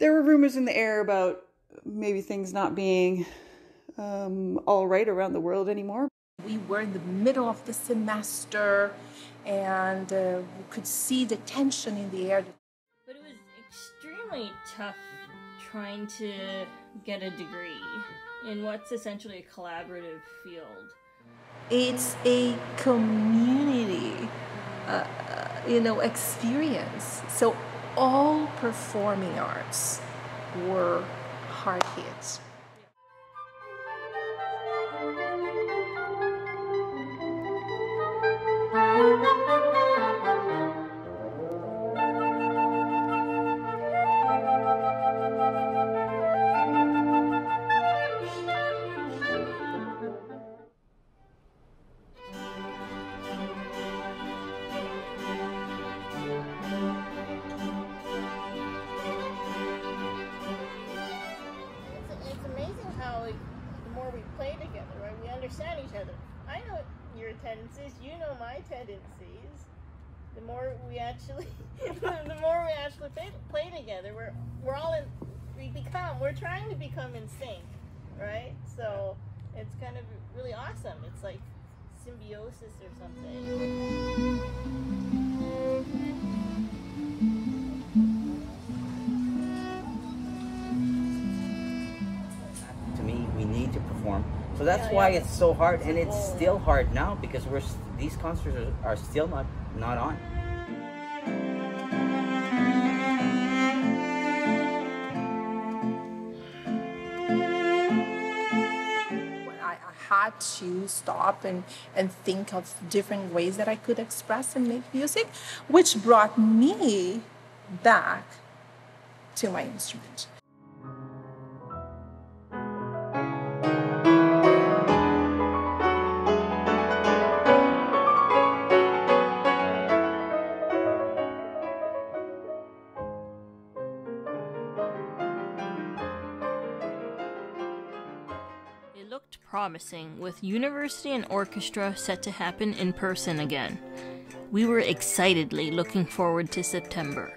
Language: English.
there were rumors in the air about maybe things not being um, all right around the world anymore. We were in the middle of the semester and uh, we could see the tension in the air. But it was extremely tough trying to get a degree in what's essentially a collaborative field. It's a community, uh, you know, experience. So all performing arts were hard hit. Understand each other. I know your tendencies, you know my tendencies. The more we actually, the more we actually play, play together, we're we're all in. We become. We're trying to become in sync, right? So it's kind of really awesome. It's like symbiosis or something. So that's Yeah, why yeah. it's so hard and it's still hard now because we're these concerts are, are still not not on had to stop and, and think of different ways that I could express and make music, which brought me back to my instrument. Promising, with university and orchestra set to happen in person again. We were excitedly looking forward to September.